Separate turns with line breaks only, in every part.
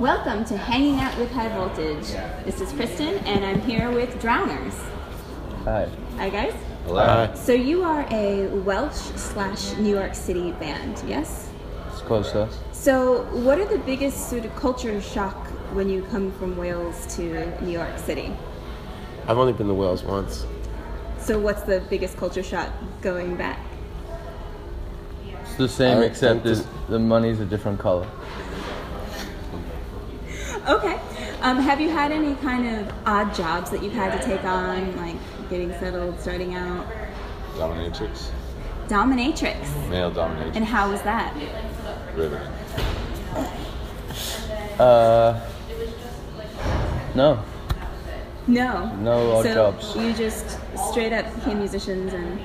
Welcome to Hanging Out with High Voltage. This is Kristen, and I'm here with Drowners.
Hi.
Hi, guys.
Hello.
So you are a Welsh slash New York City band, yes?
It's close to us.
So what are the biggest sort of culture shock when you come from Wales to New York City?
I've only been to Wales once.
So what's the biggest culture shock going back?
It's the same except the, the money's a different color.
Okay. Um, have you had any kind of odd jobs that you've had to take on, like getting settled, starting out?
Dominatrix.
Dominatrix.
Male dominatrix.
And how was that?
Riveting.
Uh, no.
No.
No odd
so
jobs.
You just straight up became musicians and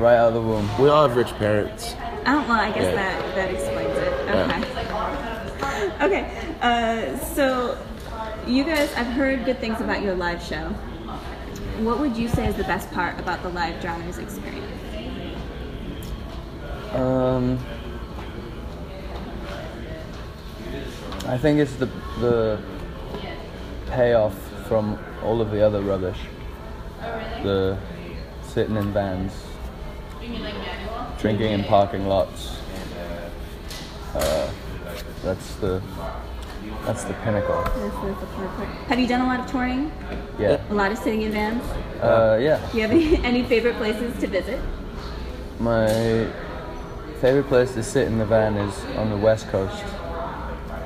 Right out of the womb.
We all have rich parents.
oh well, I guess
Yeah.
that that explains it.
Yeah.
Okay. okay. Uh, so you guys, I've heard good things about your live show. What would you say is the best part about the live Drowners experience?
Um, I think it's the the payoff from all of the other rubbish. The sitting in vans, drinking in parking lots. Uh, that's the that's the pinnacle.
That's- that's the. Have you done a lot of touring?
Yeah.
A lot of sitting in vans?
Uh, yeah.
Do you have any, any favorite places to visit?
My favorite place to sit in the van is on the west coast.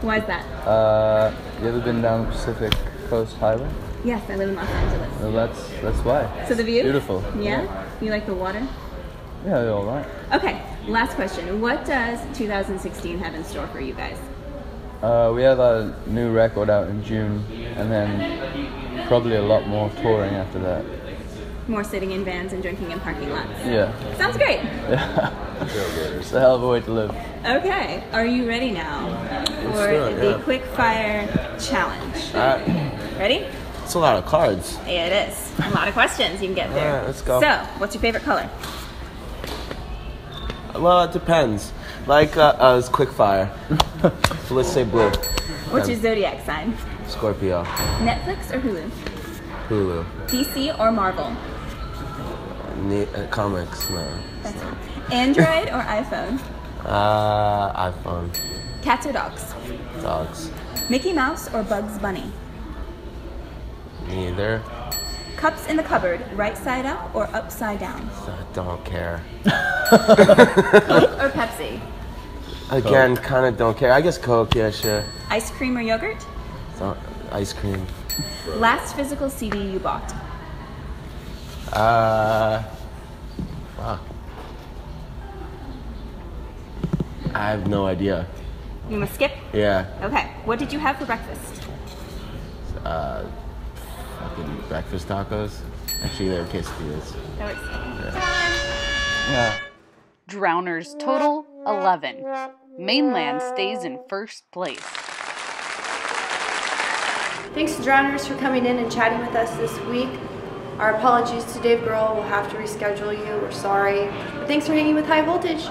Why is that?
Uh, you ever been down the Pacific Coast Highway?
Yes, I live in Los Angeles.
Well, that's that's why.
So the view?
Beautiful.
Yeah? You like the water?
Yeah, you're all right.
Okay, last question. What does 2016 have in store for you guys?
Uh, we have a new record out in June, and then probably a lot more touring after that.
More sitting in vans and drinking in parking lots.
Yeah,
Sounds great.
yeah. it's a hell of a way to live.
Okay, are you ready now for
do
the
yeah.
quick fire challenge?
Uh,
Ready?
it's a lot of cards.
Yeah it is. A lot of questions you can get there.
Alright, let's go.
So, what's your favorite color?
Well, it depends. Like uh, uh it's quick fire. so let's say blue.
What's your zodiac sign?
Scorpio.
Netflix or Hulu?
Hulu.
DC or Marvel?
Ne- uh, comics. No.
That's fine. Android or iPhone?
Uh, iPhone.
Cats or dogs?
Dogs.
Mickey Mouse or Bugs Bunny?
Neither.
Cups in the cupboard, right side up or upside down?
I don't care.
Coke or Pepsi?
Again, kind of don't care. I guess Coke. Yeah, sure.
Ice cream or yogurt?
So, ice cream.
Last physical CD you bought?
Uh, wow. I have no idea.
You must skip.
Yeah.
Okay. What did you have for breakfast?
Uh, fucking breakfast tacos. Actually, they're quesadillas.
That was
Yeah.
Drowners total 11. Mainland stays in first place.
Thanks to Drowners for coming in and chatting with us this week. Our apologies to Dave Grohl. We'll have to reschedule you. We're sorry. But thanks for hanging with High Voltage.